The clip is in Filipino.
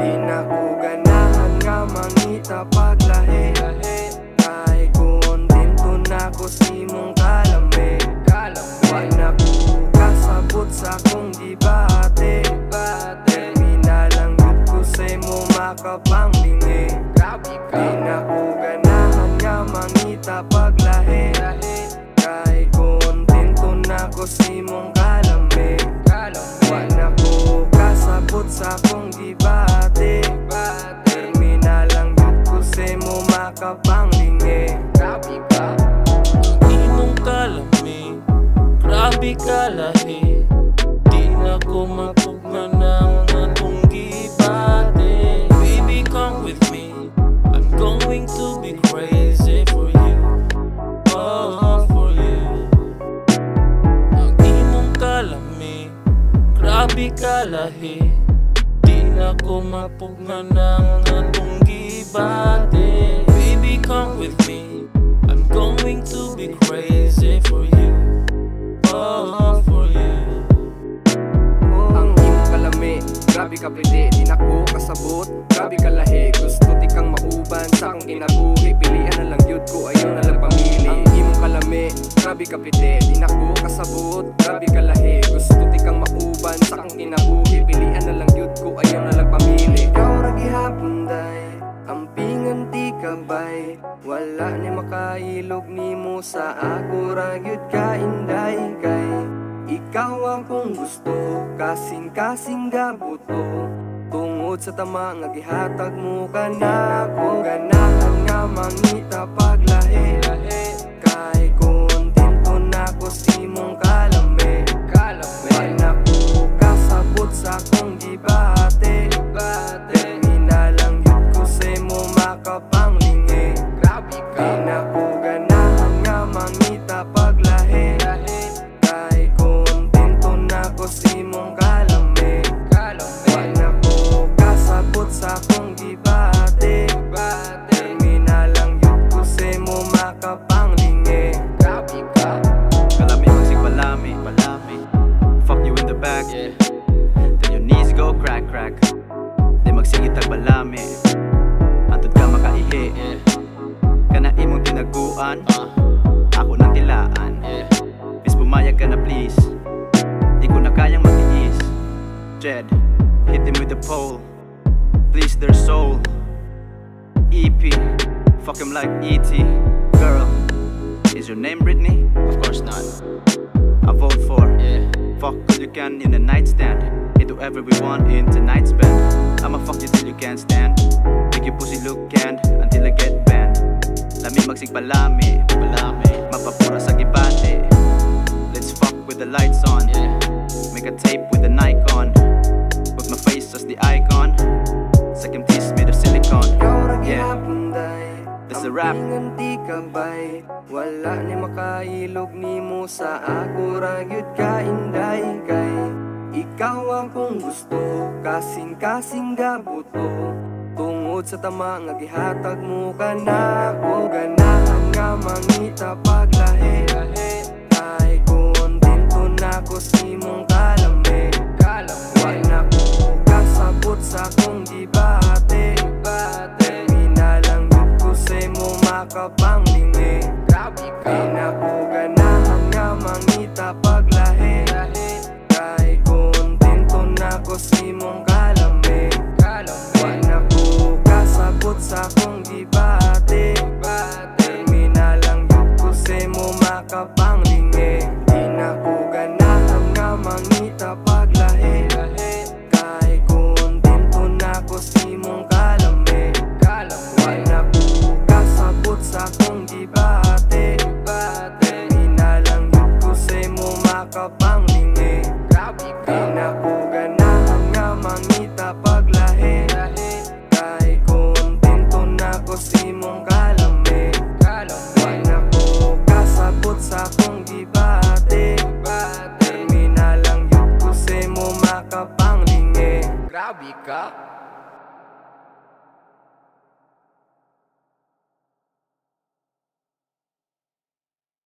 Di na ko ganahan nga mangita paglahi. Kahit kuontin to na ko si mong kalame Wag na ko kasabot sa kong gibate Terminalang yut ko sa'y mo makapang lingi Di na ko ganahan nga mangita paglahi. Mo makapanglingi Grabe ka. Imong kalami Grabe ka lahi. Di na ko mapugna ng atong gibate Baby come with me. I'm going to be crazy for you. Oh, for you. Ang imong kalami Grabe ka lahi. Di na ko mapugna ng atong gibate grabe ka pwede Di na ko kasabot, grabe ka lahi Gusto di kang mauban. Sa akong kinabuhi Pilian na lang yun ko, ayaw na lang pamili Ang imong kalami, grabe ka pwede Di na ko kasabot, grabe ka lahi Gusto di kang mauban. Sa akong kinabuhi Pilian na lang yun ko, ayaw na lang pamili Ikaw ra gihapon day. Ampingan di ka Wala ni makailog ni mo sa ako ra gyud ka inday kay ikaw akong gusto, kasing-kasing gabuto. Tungod sa tama nga gihatag mo ka na ako Ganahan nga mangita paglahi Kay balami Antod ka makaihi Yeah Kana imong tinaguan Ah. Ako nang tilaan. Eh. Yeah Miss pumayag ka na please. Di ko na kayang matiis. Jed, hit him with the pole. Please their soul. EP, fuck him like E.T. Girl, is your name Britney? Of course not. I vote for. Yeah Fuck all you can in the nightstand. Into whatever we want in tonight's bed I'ma fuck you till you can't stand. Make your pussy look canned until I get banned. Lami magsig palami, Palami mapapura sa gibate Let's fuck with the lights on. Yeah. Make a tape with a Nikon Put my face as the icon. Second piece made of silicone. Yeah, That's a wrap. Ampingan di ka bay. Wala ni makailog ni mo sa ako. Ra ka inday kay Ikaw akong gusto, kasing-kasing gabuto. Tungod sa tama nga gihatag mo ka na ako Ganahan nga mangita paglahi Kay kontento na ko si mong kalami Wa na ko kasabot sa kong gibate. Terminal lang yun ko si mo makapanglingi kasabot sa kong gibate Terminal lang yun ko si mo makapanglingi Di na ko ganahan nga mangita paglahi. Kay kontento na ko si mong kalami Wa na ko kasabot sa kong gibate Terminal lang yun ko si mo makapanglingi Makapanglingi Grabe ka